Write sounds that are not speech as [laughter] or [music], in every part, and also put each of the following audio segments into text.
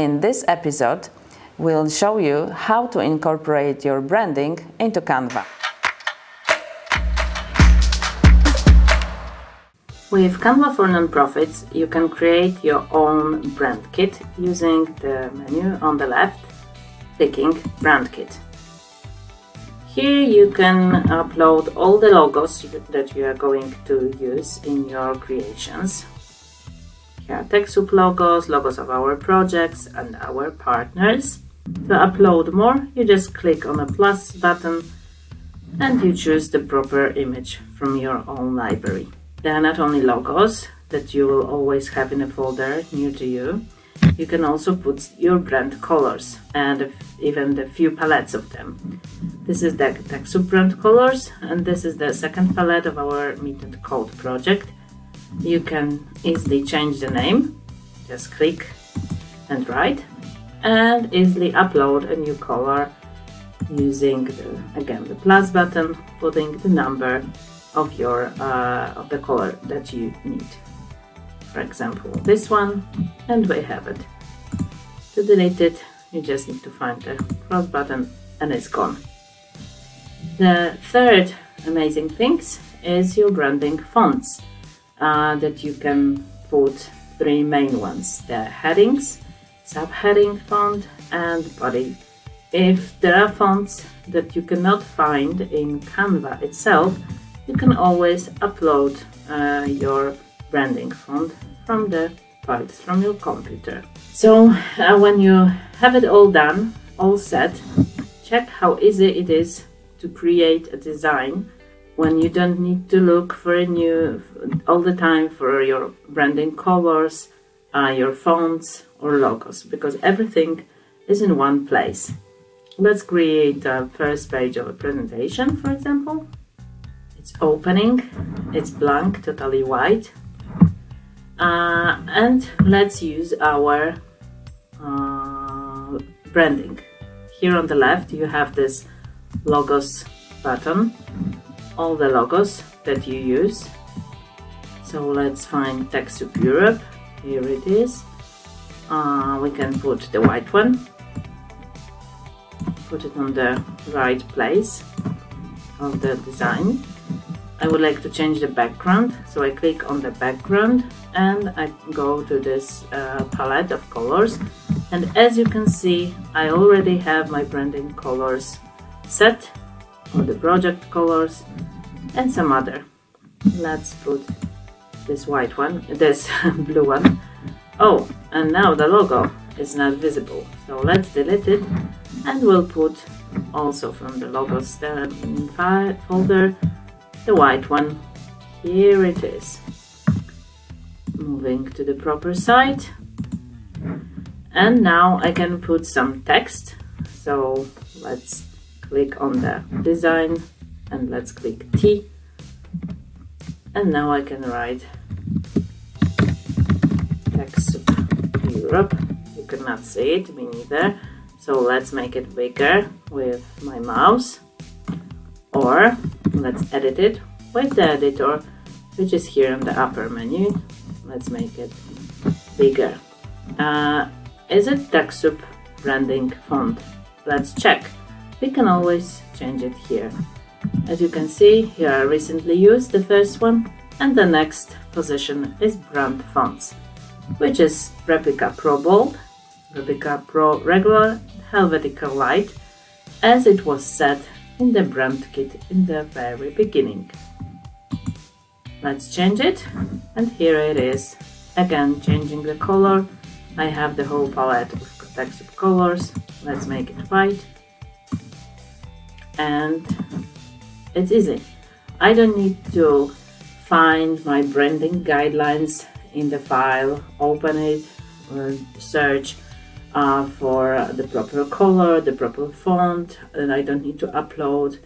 In this episode, we'll show you how to incorporate your branding into Canva. With Canva for Nonprofits, you can create your own brand kit using the menu on the left, clicking Brand Kit. Here you can upload all the logos that you are going to use in your creations. Here TechSoup logos, logos of our projects and our partners. To upload more, you just click on the plus button and you choose the proper image from your own library. There are not only logos that you will always have in a folder near to you, you can also put your brand colors and even the few palettes of them. This is the TechSoup brand colors and this is the second palette of our Meet and Code project. You can easily change the name, just click and write. And easily upload a new color using the, again the plus button, putting the number of your uh, of the color that you need. For example this one and we have it. To delete it you just need to find the cross button and it's gone. The third amazing things is your branding fonts uh, that you can put three main ones the headings subheading font and body if there are fonts that you cannot find in Canva itself you can always upload uh, your branding font from the files from your computer. So uh, when you have it all done, all set, check how easy it is to create a design when you don't need to look for a new all the time for your branding colors, uh, your fonts or logos because everything is in one place. Let's create a first page of a presentation, for example. It's opening, it's blank, totally white. Uh, and let's use our uh, branding. Here on the left you have this logos button, all the logos that you use. So let's find TechSoup Europe, here it is. Uh, we can put the white one, put it on the right place of the design. I would like to change the background so I click on the background and I go to this uh, palette of colors and as you can see I already have my branding colors set or the project colors and some other let's put this white one this [laughs] blue one oh and now the logo is not visible so let's delete it and we'll put also from the logos file folder the white one. Here it is. Moving to the proper side. And now I can put some text. So let's click on the design and let's click T. And now I can write TechSoup Europe. You cannot see it, me neither. So let's make it bigger with my mouse or let's edit it with the editor which is here in the upper menu let's make it bigger uh, is it TechSoup branding font let's check we can always change it here as you can see here I recently used the first one and the next position is brand fonts which is Replica Pro Bold, Replica Pro Regular, Helvetica Light as it was set in the brand kit in the very beginning. Let's change it and here it is. Again changing the color. I have the whole palette of TechSoup colors. Let's make it white. And it's easy. I don't need to find my branding guidelines in the file, open it, search uh, for the proper color, the proper font, and I don't need to upload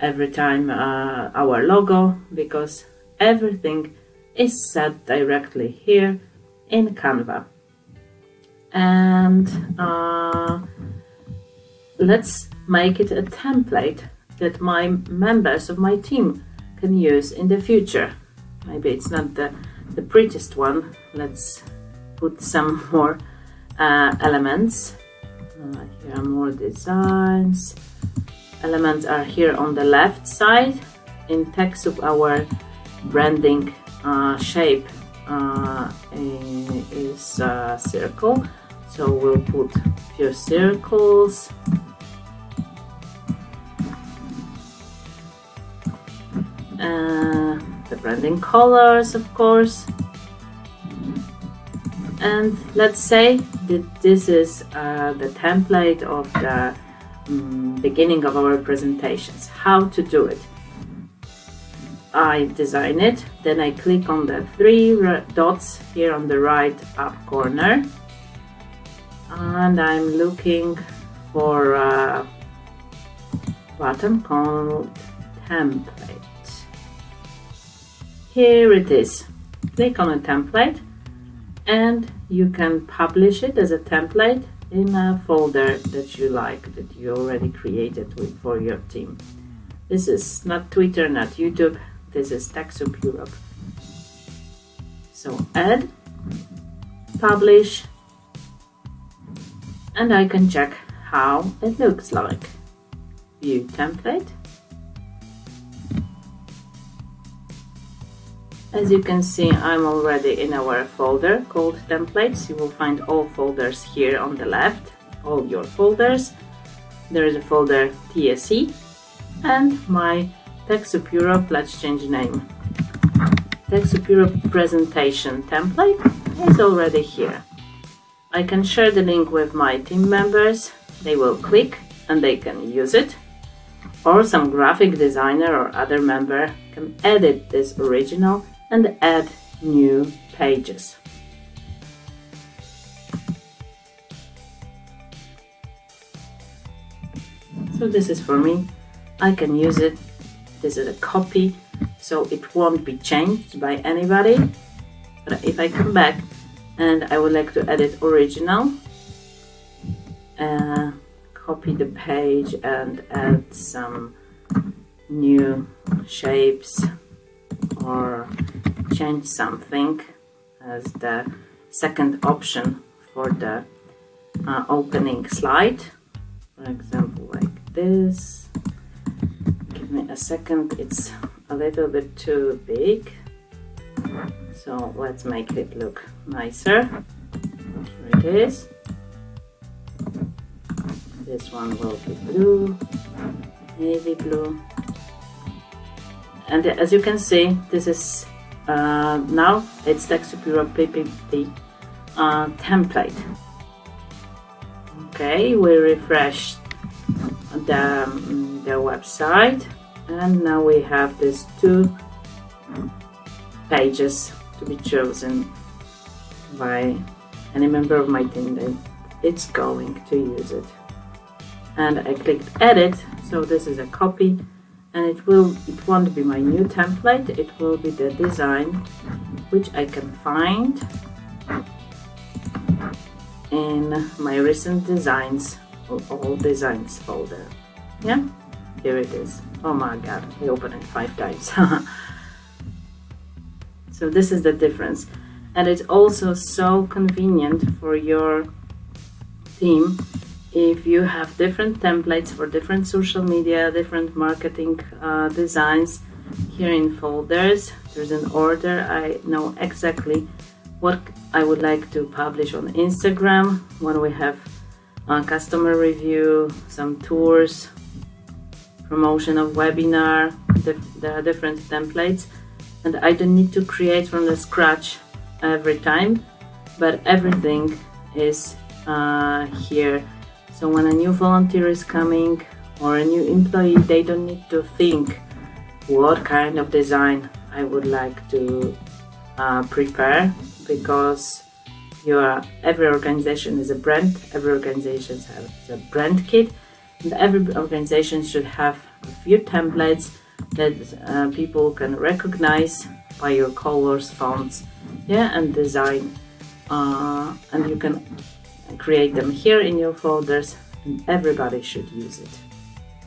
every time uh, our logo because everything is set directly here in Canva. And uh, let's make it a template that my members of my team can use in the future. Maybe it's not the, the prettiest one. Let's put some [laughs] more uh, elements. Uh, here are more designs. Elements are here on the left side. In TechSoup, our branding uh, shape uh, is a circle. So we'll put few circles. Uh, the branding colors, of course. And let's say that this is uh, the template of the um, beginning of our presentations. How to do it? I design it then I click on the three dots here on the right up corner. And I'm looking for a button called template here it is click on a template and you can publish it as a template in a folder that you like that you already created with, for your team. This is not Twitter, not YouTube, this is TechSoup Europe. So add, publish, and I can check how it looks like. View template, As you can see, I'm already in our folder called templates. You will find all folders here on the left, all your folders. There is a folder TSE and my TechSoup Europe, let's change name. TechSoup Europe presentation template is already here. I can share the link with my team members. They will click and they can use it. Or some graphic designer or other member can edit this original and add new pages. So this is for me. I can use it. This is a copy, so it won't be changed by anybody. But if I come back and I would like to edit original, uh, copy the page and add some new shapes change something as the second option for the uh, opening slide. For example like this. Give me a second. It's a little bit too big. So let's make it look nicer. Here it is. This one will be blue navy blue. And as you can see this is uh, now it's TechSoup Europe PPT uh, template. Okay we refresh the, um, the website and now we have these two pages to be chosen by any member of my team that it's going to use it. And I clicked edit so this is a copy and it will it won't be my new template. It will be the design which I can find in my recent designs all designs folder. Yeah here it is. Oh my god I opened it five times. [laughs] So this is the difference. And it's also so convenient for your team if you have different templates for different social media, different marketing uh, designs, here in folders, there's an order. I know exactly what I would like to publish on Instagram. When we have a customer review, some tours, promotion of webinar, there are different templates. And I don't need to create from the scratch every time, but everything is uh, here so when a new volunteer is coming or a new employee, they don't need to think what kind of design I would like to uh, prepare because your every organization is a brand, every organization has a brand kit, and every organization should have a few templates that uh, people can recognize by your colors, fonts, yeah, and design. Uh, and you can create them here in your folders and everybody should use it.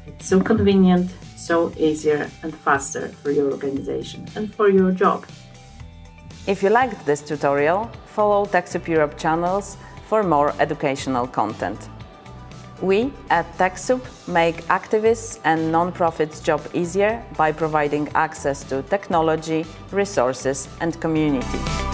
It's so convenient, so easier and faster for your organization and for your job. If you liked this tutorial, follow TechSoup Europe channels for more educational content. We at TechSoup make activists and non-profits' job easier by providing access to technology, resources and community.